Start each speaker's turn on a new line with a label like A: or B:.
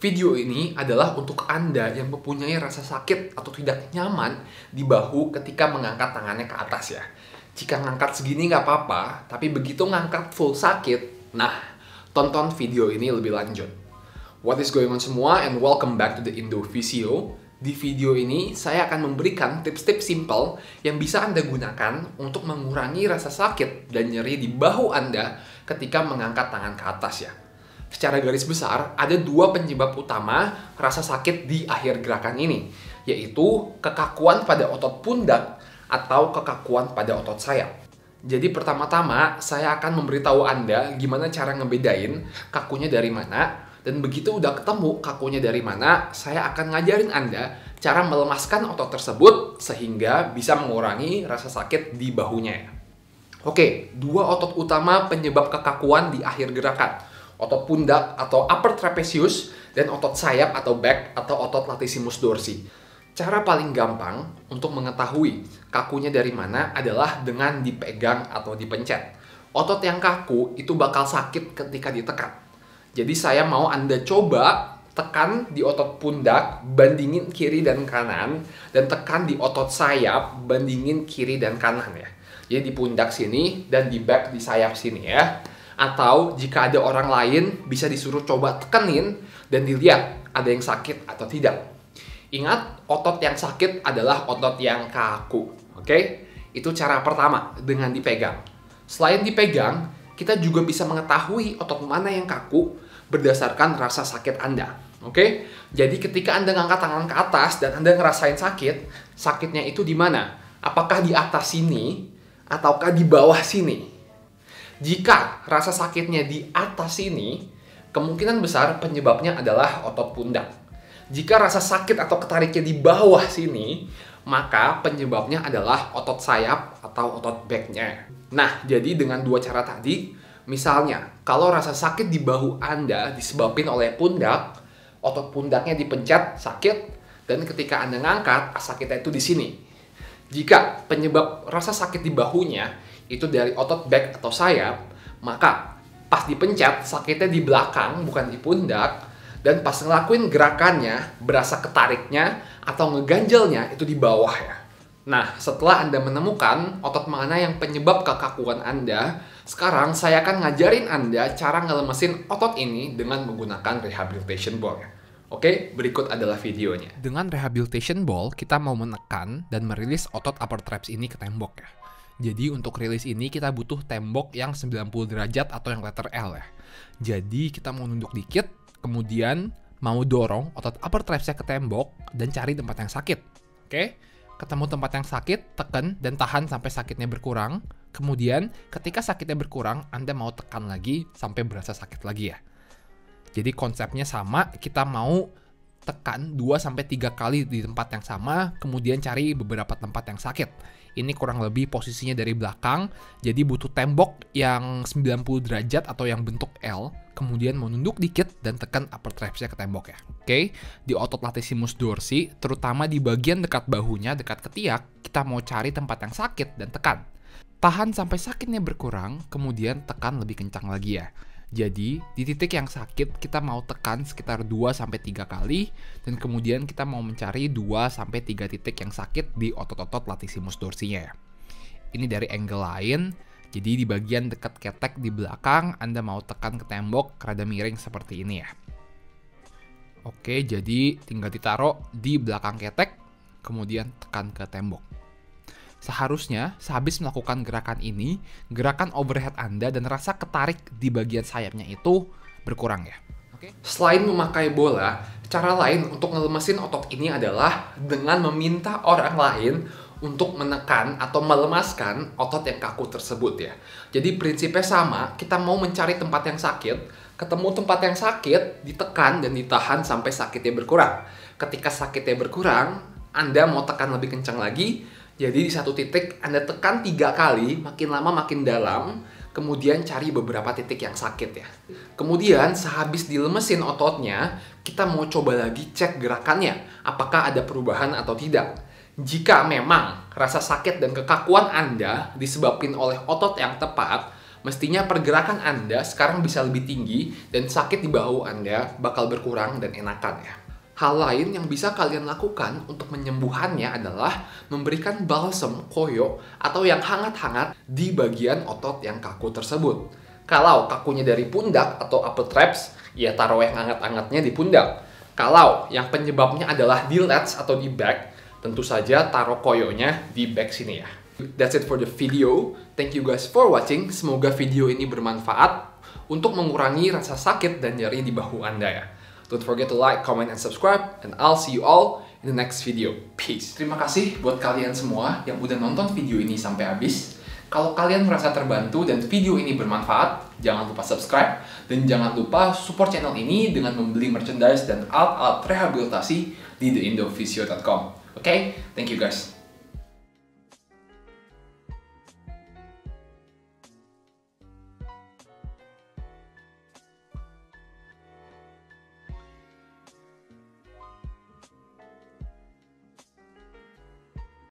A: Video ini adalah untuk Anda yang mempunyai rasa sakit atau tidak nyaman di bahu ketika mengangkat tangannya ke atas ya. Jika ngangkat segini nggak apa-apa, tapi begitu ngangkat full sakit, nah, tonton video ini lebih lanjut. What is going on semua and welcome back to the Indo Visio. Di video ini, saya akan memberikan tips-tips simple yang bisa Anda gunakan untuk mengurangi rasa sakit dan nyeri di bahu Anda ketika mengangkat tangan ke atas ya secara garis besar ada dua penyebab utama rasa sakit di akhir gerakan ini, yaitu kekakuan pada otot pundak atau kekakuan pada otot sayap. Jadi pertama-tama saya akan memberitahu Anda gimana cara ngebedain kakunya dari mana dan begitu udah ketemu kakunya dari mana, saya akan ngajarin Anda cara melemaskan otot tersebut sehingga bisa mengurangi rasa sakit di bahunya. Oke, dua otot utama penyebab kekakuan di akhir gerakan otot pundak atau upper trapezius, dan otot sayap atau back atau otot latissimus dorsi. Cara paling gampang untuk mengetahui kakunya dari mana adalah dengan dipegang atau dipencet. Otot yang kaku itu bakal sakit ketika ditekan. Jadi saya mau Anda coba tekan di otot pundak, bandingin kiri dan kanan, dan tekan di otot sayap, bandingin kiri dan kanan ya. Jadi di pundak sini dan di back di sayap sini ya. Atau jika ada orang lain bisa disuruh coba tekenin dan dilihat ada yang sakit atau tidak. Ingat, otot yang sakit adalah otot yang kaku. Oke? Itu cara pertama dengan dipegang. Selain dipegang, kita juga bisa mengetahui otot mana yang kaku berdasarkan rasa sakit Anda. Oke? Jadi ketika Anda ngangkat tangan ke atas dan Anda ngerasain sakit, sakitnya itu di mana? Apakah di atas sini ataukah di bawah sini? Jika rasa sakitnya di atas sini, kemungkinan besar penyebabnya adalah otot pundak. Jika rasa sakit atau ketariknya di bawah sini, maka penyebabnya adalah otot sayap atau otot backnya. Nah, jadi dengan dua cara tadi, misalnya kalau rasa sakit di bahu Anda disebabkan oleh pundak, otot pundaknya dipencet, sakit, dan ketika Anda ngangkat, sakitnya itu di sini. Jika penyebab rasa sakit di bahunya itu dari otot back atau sayap, maka pas dipencet sakitnya di belakang bukan di pundak dan pas ngelakuin gerakannya berasa ketariknya atau ngeganjelnya itu di bawah ya. Nah, setelah Anda menemukan otot mana yang penyebab kekakuan Anda, sekarang saya akan ngajarin Anda cara ngelemesin otot ini dengan menggunakan rehabilitation ball ya. Oke, berikut adalah videonya. Dengan rehabilitation ball, kita mau menekan dan merilis otot upper traps ini ke tembok ya. Jadi untuk rilis ini kita butuh tembok yang 90 derajat atau yang letter L ya. Jadi kita mau nunduk dikit, kemudian mau dorong otot upper trapsnya ke tembok dan cari tempat yang sakit. Oke? Ketemu tempat yang sakit, tekan dan tahan sampai sakitnya berkurang. Kemudian ketika sakitnya berkurang, Anda mau tekan lagi sampai berasa sakit lagi ya. Jadi konsepnya sama, kita mau tekan 2 sampai 3 kali di tempat yang sama, kemudian cari beberapa tempat yang sakit ini kurang lebih posisinya dari belakang, jadi butuh tembok yang 90 derajat atau yang bentuk L, kemudian menunduk dikit dan tekan upper trapsnya ke tembok ya. Oke, di otot latissimus dorsi, terutama di bagian dekat bahunya, dekat ketiak, kita mau cari tempat yang sakit dan tekan. Tahan sampai sakitnya berkurang, kemudian tekan lebih kencang lagi ya. Jadi, di titik yang sakit kita mau tekan sekitar 2 sampai 3 kali dan kemudian kita mau mencari 2 sampai 3 titik yang sakit di otot-otot latissimus dorsinya ya. Ini dari angle lain. Jadi di bagian dekat ketek di belakang Anda mau tekan ke tembok rada miring seperti ini ya. Oke, jadi tinggal ditaruh di belakang ketek kemudian tekan ke tembok. Seharusnya, sehabis melakukan gerakan ini, gerakan overhead Anda dan rasa ketarik di bagian sayapnya itu berkurang ya. Selain memakai bola, cara lain untuk ngelemesin otot ini adalah dengan meminta orang lain untuk menekan atau melemaskan otot yang kaku tersebut ya. Jadi prinsipnya sama, kita mau mencari tempat yang sakit, ketemu tempat yang sakit, ditekan dan ditahan sampai sakitnya berkurang. Ketika sakitnya berkurang, Anda mau tekan lebih kencang lagi, jadi di satu titik Anda tekan tiga kali, makin lama makin dalam, kemudian cari beberapa titik yang sakit ya. Kemudian sehabis dilemesin ototnya, kita mau coba lagi cek gerakannya, apakah ada perubahan atau tidak. Jika memang rasa sakit dan kekakuan Anda disebabkan oleh otot yang tepat, Mestinya pergerakan Anda sekarang bisa lebih tinggi dan sakit di bahu Anda bakal berkurang dan enakan ya. Hal lain yang bisa kalian lakukan untuk menyembuhannya adalah memberikan balsam koyo atau yang hangat-hangat di bagian otot yang kaku tersebut. Kalau kakunya dari pundak atau upper traps, ya taruh yang hangat-hangatnya di pundak. Kalau yang penyebabnya adalah di lats atau di back, tentu saja taruh koyonya di back sini ya. That's it for the video. Thank you guys for watching. Semoga video ini bermanfaat untuk mengurangi rasa sakit dan nyeri di bahu Anda ya. Don't forget to like, comment, and subscribe. And I'll see you all in the next video. Peace. Terima kasih buat kalian semua yang udah nonton video ini sampai habis. Kalau kalian merasa terbantu dan video ini bermanfaat, jangan lupa subscribe dan jangan lupa support channel ini dengan membeli merchandise dan alat-alat rehabilitasi di theindophysio.com. Oke, okay? thank you guys.